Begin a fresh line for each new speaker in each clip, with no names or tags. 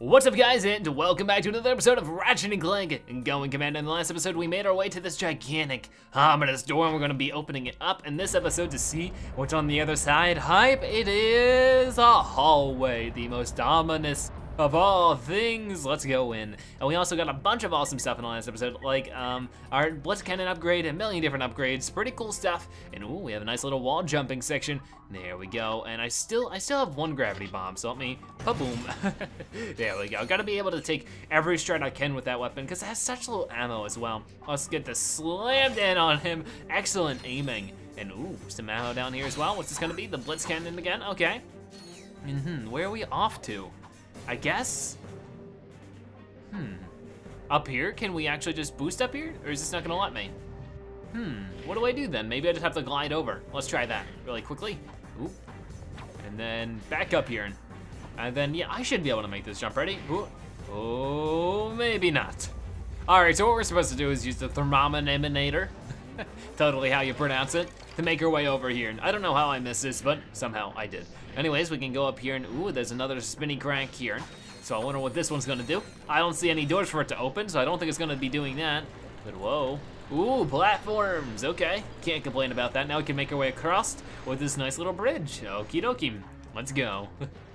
What's up guys and welcome back to another episode of Ratchet and Clank and Going Commando. In the last episode we made our way to this gigantic ominous door and we're going to be opening it up in this episode to see what's on the other side. Hype, it is a hallway, the most ominous of all things, let's go in. And we also got a bunch of awesome stuff in the last episode, like um, our Blitz Cannon upgrade, a million different upgrades, pretty cool stuff. And ooh, we have a nice little wall jumping section. There we go. And I still, I still have one gravity bomb, so let me, boom. there we go. Gotta be able to take every stride I can with that weapon, because it has such little ammo as well. Let's get this slammed in on him. Excellent aiming. And ooh, some ammo down here as well. What's this gonna be? The Blitz Cannon again? Okay. Mm-hmm, where are we off to? I guess? Hmm. Up here? Can we actually just boost up here? Or is this not gonna let me? Hmm, what do I do then? Maybe I just have to glide over. Let's try that really quickly. Oop. And then back up here. And then, yeah, I should be able to make this jump. Ready? Ooh. Oh, maybe not. All right, so what we're supposed to do is use the thermometer, totally how you pronounce it, to make our way over here. I don't know how I missed this, but somehow I did. Anyways, we can go up here and, ooh, there's another spinny crank here. So I wonder what this one's gonna do. I don't see any doors for it to open, so I don't think it's gonna be doing that. But whoa. Ooh, platforms, okay. Can't complain about that. Now we can make our way across with this nice little bridge. Okie dokie, let's go.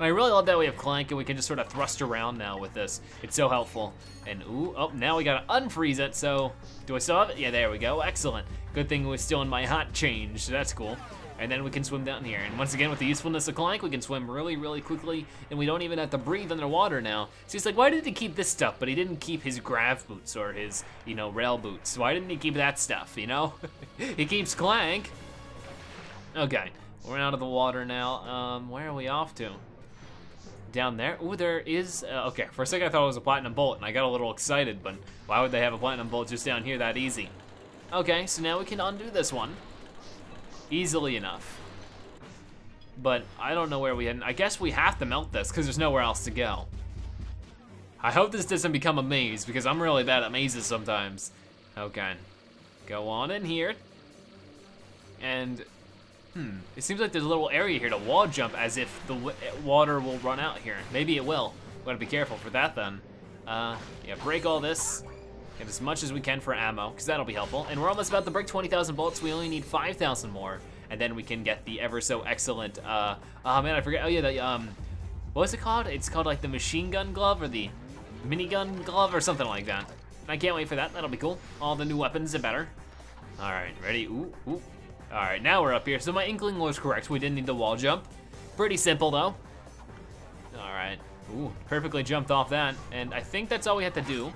I really love that we have Clank and we can just sort of thrust around now with this. It's so helpful. And ooh, oh, now we gotta unfreeze it, so do I still have it? Yeah, there we go, excellent. Good thing we're still in my hot change, so that's cool and then we can swim down here. And once again, with the usefulness of Clank, we can swim really, really quickly, and we don't even have to breathe underwater now. So he's like, why did he keep this stuff, but he didn't keep his grav boots or his, you know, rail boots? Why didn't he keep that stuff, you know? he keeps Clank. Okay, we're out of the water now. Um, where are we off to? Down there? Ooh, there is, uh, okay, for a second I thought it was a platinum bolt, and I got a little excited, but why would they have a platinum bolt just down here that easy? Okay, so now we can undo this one easily enough. But I don't know where we head. I guess we have to melt this because there's nowhere else to go. I hope this doesn't become a maze because I'm really bad at mazes sometimes. Okay, go on in here. And, hmm, it seems like there's a little area here to wall jump as if the water will run out here. Maybe it will. Gotta be careful for that then. Uh, yeah, break all this. Get as much as we can for ammo, because that'll be helpful. And we're almost about to break 20,000 bolts. We only need 5,000 more. And then we can get the ever so excellent, uh, oh man, I forget. Oh yeah, the, um, what was it called? It's called like the machine gun glove or the minigun glove or something like that. I can't wait for that. That'll be cool. All the new weapons are better. All right, ready? Ooh, ooh. All right, now we're up here. So my inkling was correct. We didn't need the wall jump. Pretty simple though. All right. Ooh, perfectly jumped off that. And I think that's all we have to do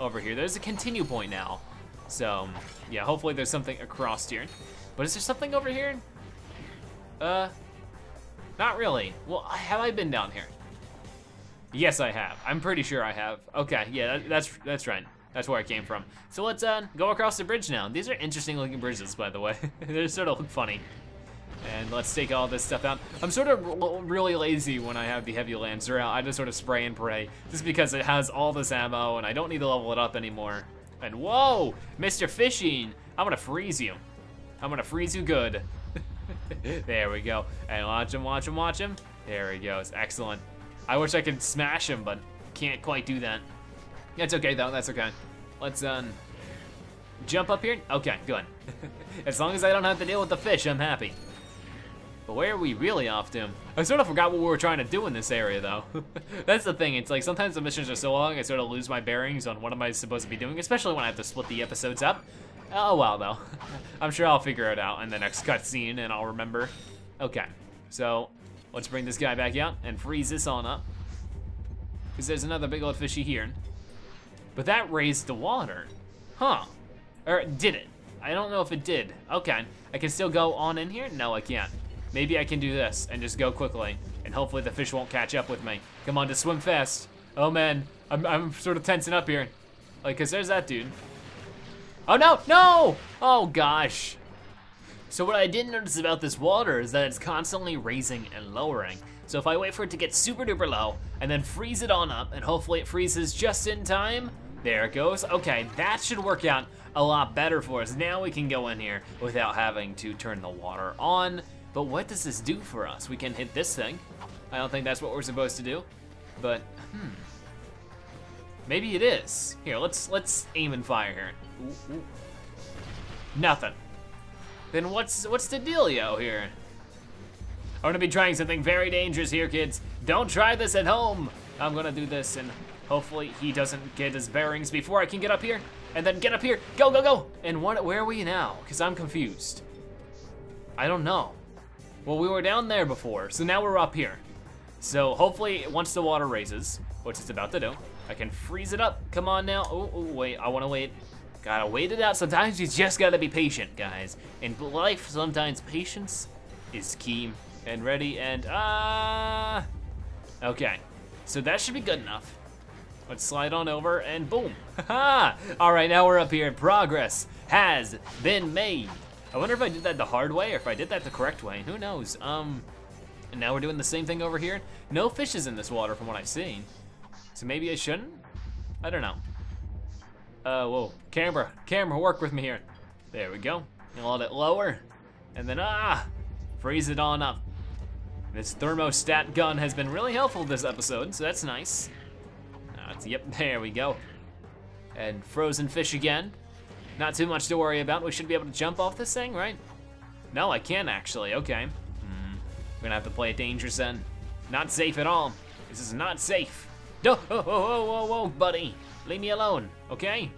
over here. There's a continue point now. So, yeah, hopefully there's something across here. But is there something over here? Uh, not really. Well, have I been down here? Yes, I have. I'm pretty sure I have. Okay, yeah, that's that's right. That's where I came from. So let's uh, go across the bridge now. These are interesting looking bridges, by the way. they sort of look funny. And let's take all this stuff out. I'm sort of really lazy when I have the heavy lancer out. I just sort of spray and pray, just because it has all this ammo and I don't need to level it up anymore. And whoa, Mr. Fishing, I'm gonna freeze you. I'm gonna freeze you good. there we go. And watch him, watch him, watch him. There he goes, excellent. I wish I could smash him, but can't quite do that. That's okay though, that's okay. Let's um, jump up here. Okay, good. as long as I don't have to deal with the fish, I'm happy. But where are we really off to? I sort of forgot what we were trying to do in this area, though. That's the thing, it's like sometimes the missions are so long, I sort of lose my bearings on what am I supposed to be doing, especially when I have to split the episodes up. Oh well, though. I'm sure I'll figure it out in the next cutscene, and I'll remember. Okay, so let's bring this guy back out and freeze this on up. Because there's another big old fishy here. But that raised the water. Huh. Or did it? I don't know if it did. Okay, I can still go on in here? No, I can't. Maybe I can do this and just go quickly, and hopefully the fish won't catch up with me. Come on, just swim fast. Oh man, I'm, I'm sort of tensing up here. Like, cause there's that dude. Oh no, no! Oh gosh. So what I didn't notice about this water is that it's constantly raising and lowering. So if I wait for it to get super duper low, and then freeze it on up, and hopefully it freezes just in time, there it goes. Okay, that should work out a lot better for us. Now we can go in here without having to turn the water on but what does this do for us? We can hit this thing. I don't think that's what we're supposed to do. but hmm. Maybe it is. Here, let's let's aim and fire here. Ooh, ooh. Nothing. Then what's what's the dealio here? I'm gonna be trying something very dangerous here, kids. Don't try this at home. I'm gonna do this and hopefully he doesn't get his bearings before I can get up here. And then get up here, go, go, go. And what, where are we now? Cause I'm confused. I don't know. Well, we were down there before, so now we're up here. So hopefully once the water raises, which it's about to do, I can freeze it up. Come on now. Oh, oh wait, I wanna wait. Gotta wait it out. Sometimes you just gotta be patient, guys. In life, sometimes patience is key. And ready, and ah. Uh... Okay, so that should be good enough. Let's slide on over, and boom. Ha All right, now we're up here. Progress has been made. I wonder if I did that the hard way or if I did that the correct way. Who knows? Um, and now we're doing the same thing over here. No fishes in this water from what I've seen. So maybe I shouldn't? I don't know. Uh, whoa, camera, camera, work with me here. There we go. A little bit lower. And then, ah, freeze it on up. This thermostat gun has been really helpful this episode, so that's nice. Yep, there we go. And frozen fish again. Not too much to worry about. We should be able to jump off this thing, right? No, I can't actually, okay. Hmm. We're gonna have to play it dangerous then. Not safe at all. This is not safe. Whoa, whoa, whoa, whoa, buddy. Leave me alone, okay?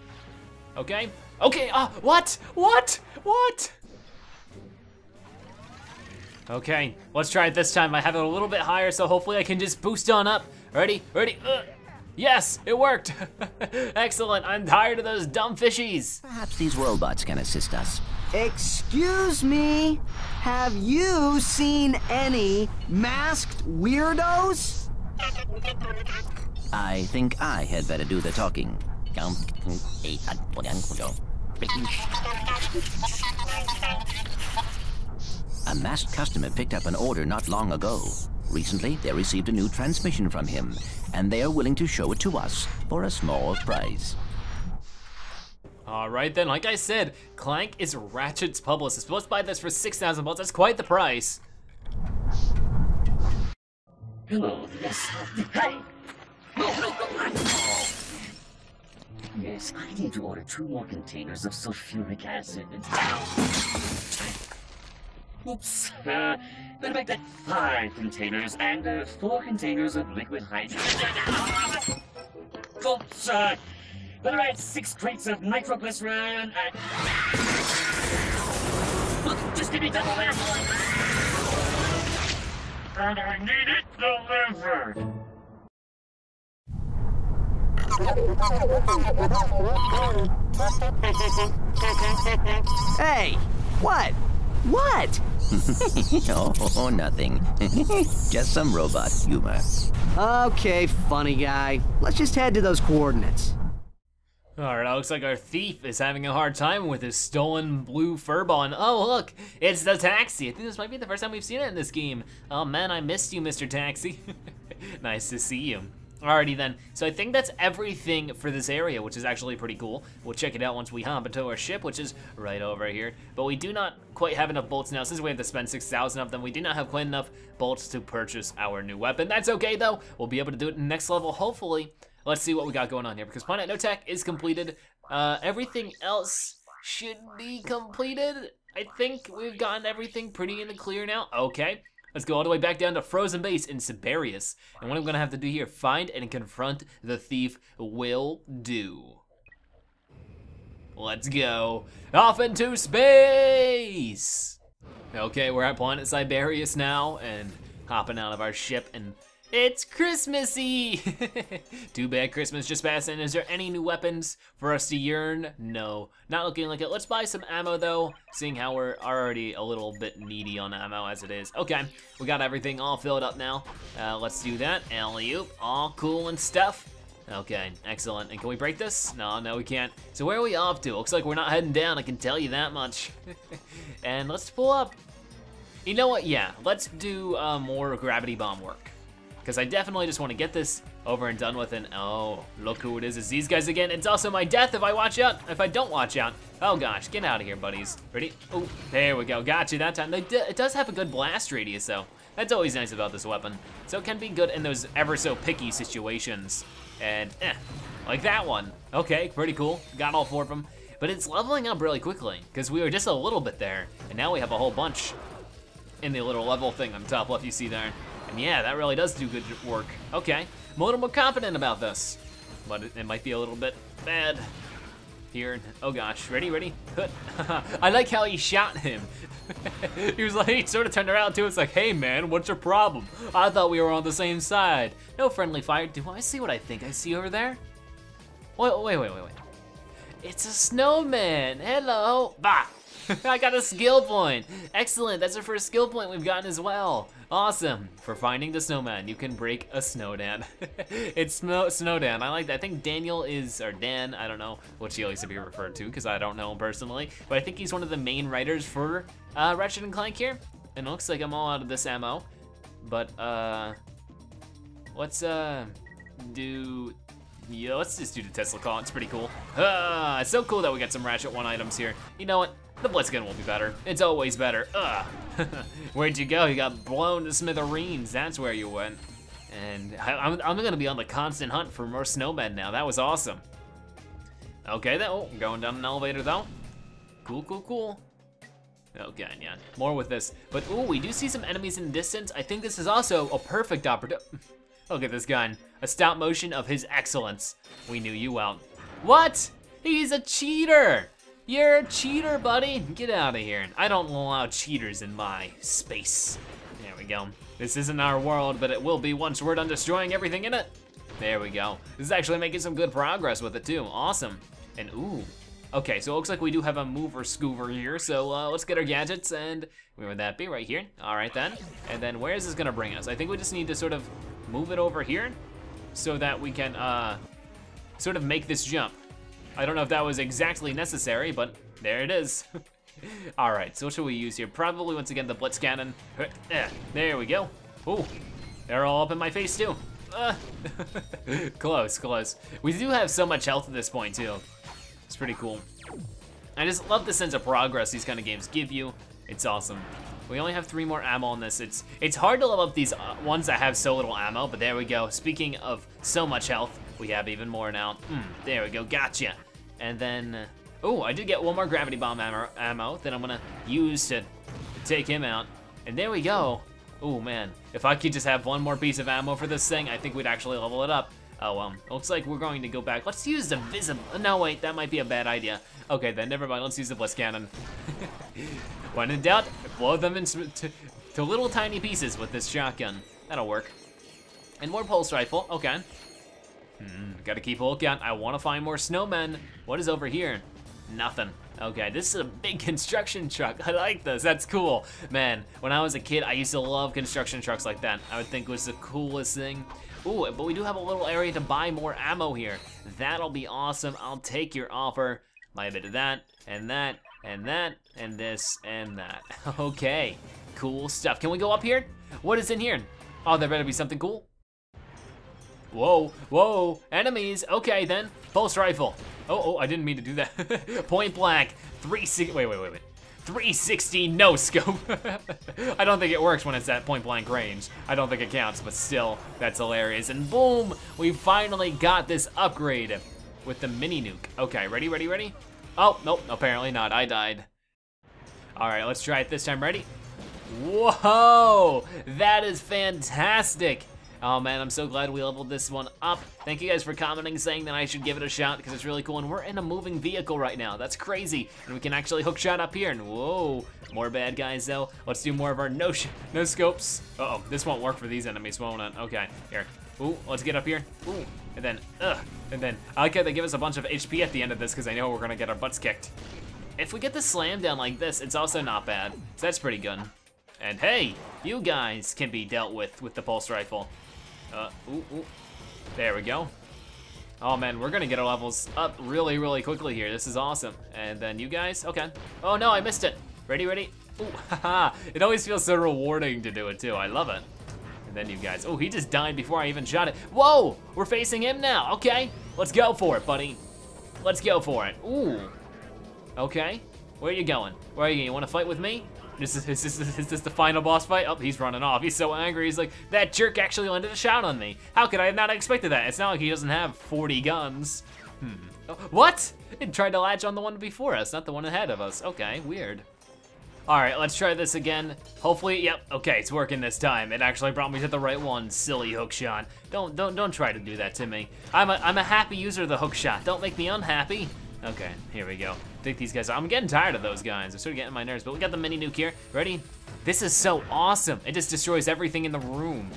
Okay? Okay, ah, uh, what? What? What? Okay, let's try it this time. I have it a little bit higher, so hopefully I can just boost on up. Ready? Ready? Uh, yes, it worked. Excellent. I'm tired of those dumb fishies.
Perhaps these robots can assist us.
Excuse me? Have you seen any masked weirdos?
I think I had better do the talking. A masked customer picked up an order not long ago. Recently, they received a new transmission from him, and they are willing to show it to us for a small price.
All right then, like I said, Clank is Ratchet's publicist. Let's buy this for 6,000 bucks. That's quite the price.
Hello, yes. Hey! Yes, I need to order two more containers of sulfuric acid. Oops. Uh, better make that five containers and uh, four containers of liquid hydrogen. Oops. Uh, better add six crates of nitroglycerin and... Look, just give me double that. And I need it delivered.
Hey, what? What?
oh, nothing. just some robot humor.
Okay, funny guy. Let's just head to those coordinates.
Alright, looks like our thief is having a hard time with his stolen blue furball. And oh, look, it's the taxi. I think this might be the first time we've seen it in this game. Oh man, I missed you, Mr. Taxi. nice to see you. Alrighty then, so I think that's everything for this area, which is actually pretty cool. We'll check it out once we hop into our ship, which is right over here. But we do not quite have enough bolts now. Since we have to spend 6,000 of them, we do not have quite enough bolts to purchase our new weapon. That's okay though, we'll be able to do it next level, hopefully. Let's see what we got going on here, because Planet Notak is completed. Uh, everything else should be completed. I think we've gotten everything pretty in the clear now. Okay, Let's go all the way back down to Frozen Base in Siberius. And what I'm gonna have to do here, find and confront the thief will do. Let's go. Off into space! Okay, we're at planet Siberius now and hopping out of our ship and it's Christmassy! Too bad Christmas just passed and is there any new weapons for us to yearn? No, not looking like it. Let's buy some ammo though, seeing how we're already a little bit needy on ammo as it is. Okay, we got everything all filled up now. Uh, let's do that. Alley-oop, all cool and stuff. Okay, excellent. And can we break this? No, no, we can't. So where are we off to? Looks like we're not heading down, I can tell you that much. and let's pull up. You know what? Yeah, let's do uh, more gravity bomb work because I definitely just want to get this over and done with and oh, look who it is, it's these guys again. It's also my death if I watch out, if I don't watch out. Oh gosh, get out of here, buddies. Ready? Oh, there we go, got you that time. It does have a good blast radius though, That's always nice about this weapon. So it can be good in those ever so picky situations. And eh, like that one. Okay, pretty cool. Got all four of them. But it's leveling up really quickly because we were just a little bit there and now we have a whole bunch in the little level thing on top left you see there. Yeah, that really does do good work. Okay, I'm a little more confident about this, but it, it might be a little bit bad here. Oh gosh, ready, ready? I like how he shot him. he was like, he sort of turned around too. It's like, hey man, what's your problem? I thought we were on the same side. No friendly fire. Do I see what I think I see over there? Wait, wait, wait, wait, wait. It's a snowman. Hello. Bah. I got a skill point. Excellent, that's our first skill point we've gotten as well. Awesome. For finding the snowman, you can break a snowdan. it's snow snowdan, I like that. I think Daniel is, or Dan, I don't know what she likes to be referred to because I don't know him personally, but I think he's one of the main writers for uh, Ratchet and Clank here. And it looks like I'm all out of this ammo, but uh, let's uh, do yeah, let's just do the Tesla claw. It's pretty cool. Ah, it's so cool that we got some Ratchet 1 items here. You know what? The Blitzgun will be better. It's always better. Ugh. Where'd you go? You got blown to smithereens. That's where you went. And I, am I'm gonna be on the constant hunt for more snowmen now. That was awesome. Okay, then, oh, going down an elevator though. Cool, cool, cool. Okay, yeah, more with this. But, ooh, we do see some enemies in the distance. I think this is also a perfect opportunity. Look at this gun. A stop motion of his excellence. We knew you well. What? He's a cheater! You're a cheater, buddy. Get out of here. I don't allow cheaters in my space. There we go. This isn't our world, but it will be once we're done destroying everything in it. There we go. This is actually making some good progress with it too. Awesome. And ooh. Okay, so it looks like we do have a mover scoover here, so uh, let's get our gadgets and where would that be? Right here. All right then. And then where is this gonna bring us? I think we just need to sort of move it over here so that we can uh, sort of make this jump. I don't know if that was exactly necessary, but there it is. all right, so what should we use here? Probably once again the Blitz Cannon. There we go. Ooh, they're all up in my face too. Uh, close, close. We do have so much health at this point too. It's pretty cool. I just love the sense of progress these kind of games give you. It's awesome. We only have three more ammo on this. It's it's hard to level up these uh, ones that have so little ammo, but there we go. Speaking of so much health, we have even more now. Mm, there we go, gotcha. And then, uh, oh, I did get one more gravity bomb ammo, ammo that I'm gonna use to, take him out. And there we go. Oh man, if I could just have one more piece of ammo for this thing, I think we'd actually level it up. Oh, um, looks like we're going to go back. Let's use the visible, no wait, that might be a bad idea. Okay then, never mind, let's use the Blitz Cannon. when in doubt, blow them into to, to little tiny pieces with this shotgun. That'll work. And more pulse rifle, okay. Hmm, gotta keep a lookout. I wanna find more snowmen. What is over here? Nothing. Okay, this is a big construction truck. I like this, that's cool. Man, when I was a kid, I used to love construction trucks like that. I would think it was the coolest thing. Ooh, but we do have a little area to buy more ammo here. That'll be awesome. I'll take your offer. Buy a bit of that, and that, and that, and this, and that. Okay, cool stuff. Can we go up here? What is in here? Oh, there better be something cool. Whoa, whoa, enemies. Okay then, pulse rifle. Oh, oh, I didn't mean to do that. Point blank, three six, wait, wait, wait, wait. 360 no scope. I don't think it works when it's at point blank range. I don't think it counts, but still, that's hilarious. And boom, we finally got this upgrade with the mini nuke. Okay, ready, ready, ready? Oh, nope, apparently not, I died. All right, let's try it this time, ready? Whoa, that is fantastic. Oh man, I'm so glad we leveled this one up. Thank you guys for commenting saying that I should give it a shot because it's really cool. And we're in a moving vehicle right now. That's crazy. And we can actually hook shot up here. And whoa, more bad guys though. Let's do more of our no, no scopes. Uh oh this won't work for these enemies, won't it? Okay, here. Ooh, let's get up here. Ooh, and then, ugh. And then, I like how they give us a bunch of HP at the end of this because I know we're gonna get our butts kicked. If we get the slam down like this, it's also not bad. So that's pretty good. And hey, you guys can be dealt with with the pulse rifle. Uh, ooh, ooh. There we go. Oh man, we're gonna get our levels up really, really quickly here. This is awesome. And then you guys, okay. Oh no, I missed it. Ready, ready? Ooh, haha. It always feels so rewarding to do it too. I love it. And then you guys, oh, he just died before I even shot it. Whoa, we're facing him now. Okay, let's go for it, buddy. Let's go for it. Ooh. Okay, where are you going? Where are you? Going? You wanna fight with me? Is this, is, is this the final boss fight? Oh, he's running off. He's so angry. He's like, that jerk actually landed a shot on me. How could I have not expected that? It's not like he doesn't have 40 guns. Hmm. Oh, what? It tried to latch on the one before us, not the one ahead of us. Okay, weird. All right, let's try this again. Hopefully, yep, okay, it's working this time. It actually brought me to the right one, silly hook shot. Don't, don't, don't try to do that to me. I'm a, I'm a happy user of the hook shot. Don't make me unhappy. Okay, here we go. Take these guys. I'm getting tired of those guys. I'm sort of getting my nerves, but we got the mini nuke here. Ready? This is so awesome. It just destroys everything in the room.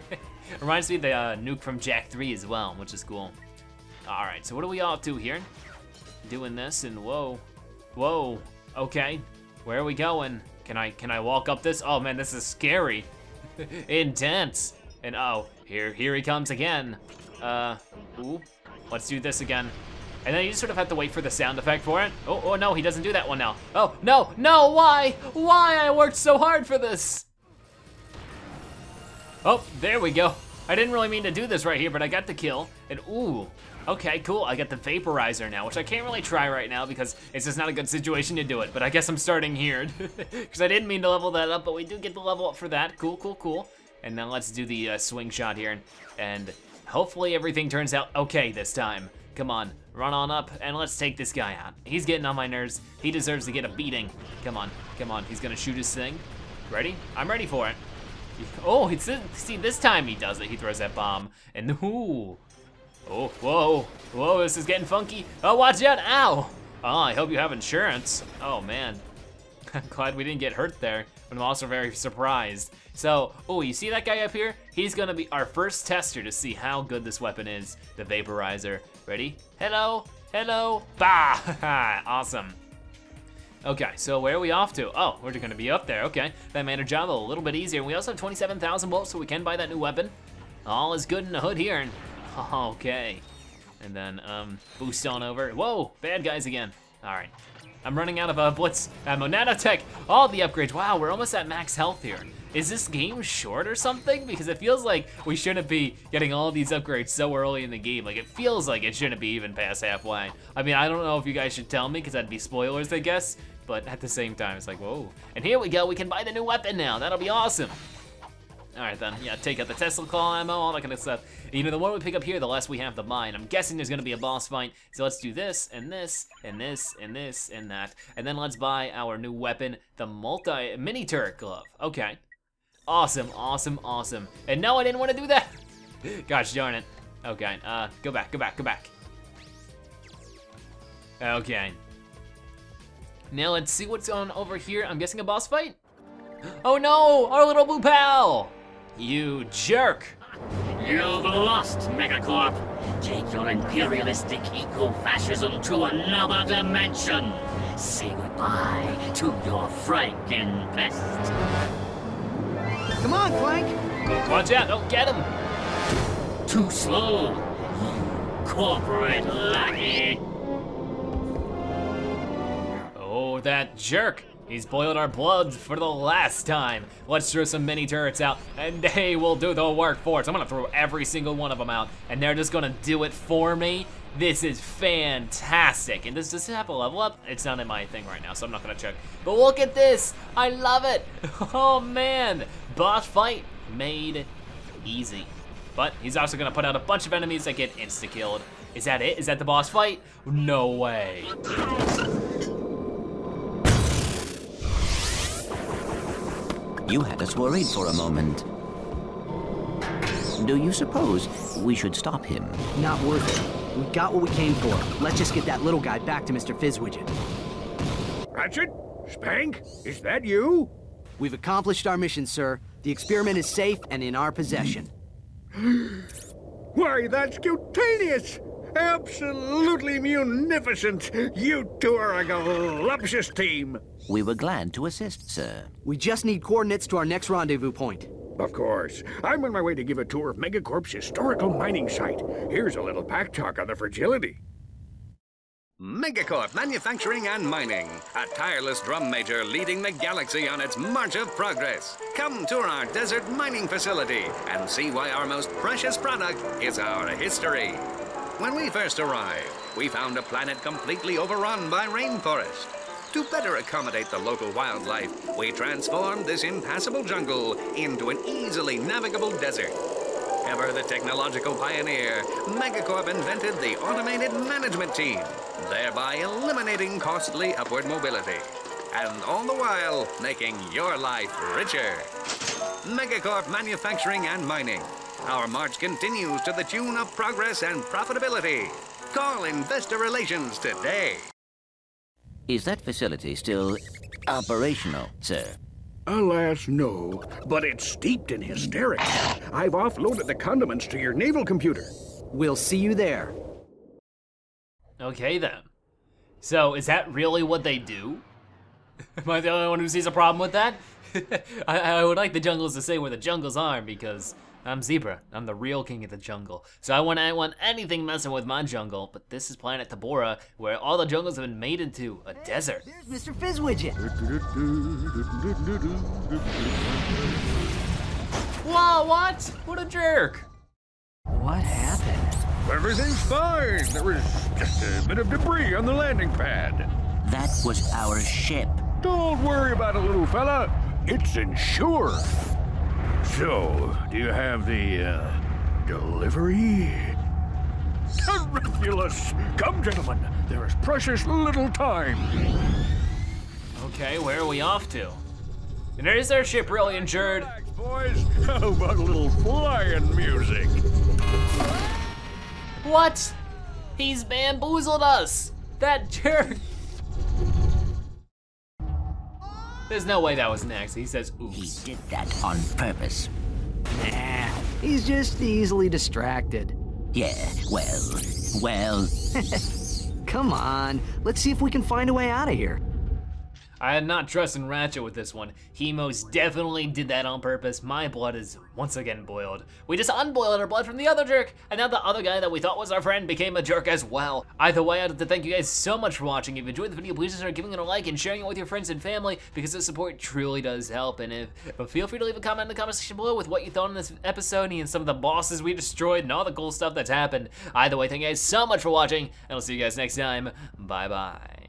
Reminds me of the uh, nuke from Jak 3 as well, which is cool. All right, so what do we all do here? Doing this and whoa, whoa, okay. Where are we going? Can I can I walk up this? Oh man, this is scary. Intense. And oh, here here he comes again. Uh, ooh, let's do this again. And then you just sort of have to wait for the sound effect for it. Oh, oh no, he doesn't do that one now. Oh, no, no, why? Why I worked so hard for this? Oh, there we go. I didn't really mean to do this right here, but I got the kill. And ooh, okay, cool. I got the vaporizer now, which I can't really try right now because it's just not a good situation to do it. But I guess I'm starting here because I didn't mean to level that up, but we do get the level up for that. Cool, cool, cool. And now let's do the uh, swing shot here. And hopefully everything turns out okay this time. Come on, run on up and let's take this guy out. He's getting on my nerves. He deserves to get a beating. Come on, come on. He's gonna shoot his thing. Ready? I'm ready for it. Oh, it's see this time he does it. He throws that bomb and ooh. Oh, whoa, whoa, this is getting funky. Oh, watch out, ow. Oh, I hope you have insurance. Oh man, I'm glad we didn't get hurt there, but I'm also very surprised. So, oh, you see that guy up here? He's gonna be our first tester to see how good this weapon is, the vaporizer. Ready? Hello, hello, bah, awesome. Okay, so where are we off to? Oh, we're gonna be up there, okay. That made our job a little bit easier. We also have 27,000 volts, so we can buy that new weapon. All is good in the hood here. Okay. And then, um, boost on over. Whoa, bad guys again. All right. I'm running out of uh, Blitz ammo. Nanotech, all the upgrades. Wow, we're almost at max health here. Is this game short or something? Because it feels like we shouldn't be getting all these upgrades so early in the game. Like, it feels like it shouldn't be even past halfway. I mean, I don't know if you guys should tell me, because that'd be spoilers, I guess. But at the same time, it's like, whoa. And here we go, we can buy the new weapon now. That'll be awesome. All right then, yeah, take out the Tesla claw ammo, all that kind of stuff. You know, the more we pick up here, the less we have to mine. I'm guessing there's gonna be a boss fight, so let's do this, and this, and this, and this, and that. And then let's buy our new weapon, the multi, mini turret glove. Okay. Awesome, awesome, awesome. And no, I didn't want to do that. Gosh darn it. Okay, uh, go back, go back, go back. Okay. Now let's see what's on over here. I'm guessing a boss fight? Oh no, our little blue pal! You jerk!
You've lost, Megacorp. Take your imperialistic eco-fascism to another dimension. Say goodbye to your Franken-Pest.
Come on, Clank.
Watch out, don't get him!
Too slow, corporate lackey.
Oh, that jerk! He's boiled our blood for the last time. Let's throw some mini turrets out and they will do the work for us. I'm gonna throw every single one of them out and they're just gonna do it for me. This is fantastic. And does this have a level up? It's not in my thing right now, so I'm not gonna check. But look at this, I love it. Oh man, boss fight made easy. But he's also gonna put out a bunch of enemies that get insta-killed. Is that it? Is that the boss fight? No way.
You had us worried for a moment. Do you suppose we should stop him?
Not worth it. We got what we came for. Let's just get that little guy back to Mr. Fizzwidget.
Ratchet? Spank? Is that you?
We've accomplished our mission, sir. The experiment is safe and in our possession.
Why, that's cutaneous! Absolutely munificent! You two are a galuptious team!
We were glad to assist, sir.
We just need coordinates to our next rendezvous point.
Of course. I'm on my way to give a tour of Megacorp's historical mining site. Here's a little pack talk on the fragility.
Megacorp Manufacturing and Mining, a tireless drum major leading the galaxy on its march of progress. Come tour our desert mining facility and see why our most precious product is our history. When we first arrived, we found a planet completely overrun by rainforest. To better accommodate the local wildlife, we transformed this impassable jungle into an easily navigable desert. Ever the technological pioneer, Megacorp invented the automated management team, thereby eliminating costly upward mobility. And all the while, making your life richer. Megacorp Manufacturing and Mining. Our march continues to the tune of progress and profitability. Call Investor Relations today.
Is that facility still operational, sir?
Alas, no. But it's steeped in hysterics. I've offloaded the condiments to your naval computer.
We'll see you there.
Okay then. So is that really what they do? Am I the only one who sees a problem with that? I, I would like the jungles to say where the jungles are because I'm Zebra. I'm the real king of the jungle. So I want I want anything messing with my jungle, but this is planet Tabora, where all the jungles have been made into a desert.
There's Mr. Fizzwidget.
Whoa, what? What a jerk!
What happened?
Everything's fine. There was just a bit of debris on the landing pad.
That was our ship.
Don't worry about it, little fella. It's insured. So, do you have the uh, delivery? Terrifulous! Come, gentlemen. There is precious little time.
Okay, where are we off to? And is our ship really insured?
Relax, boys. How about a little flying music?
What? He's bamboozled us! That jerk! There's no way that was next. He says,
He did that on purpose.
Nah, he's just easily distracted.
Yeah, well, well,
Come on, let's see if we can find a way out of here.
I had not trusted Ratchet with this one. He most definitely did that on purpose. My blood is once again boiled. We just unboiled our blood from the other jerk, and now the other guy that we thought was our friend became a jerk as well. Either way, I'd like to thank you guys so much for watching. If you enjoyed the video, please consider giving it a like and sharing it with your friends and family because the support truly does help. And if, but feel free to leave a comment in the comment section below with what you thought in this episode and some of the bosses we destroyed and all the cool stuff that's happened. Either way, thank you guys so much for watching, and I'll see you guys next time. Bye bye.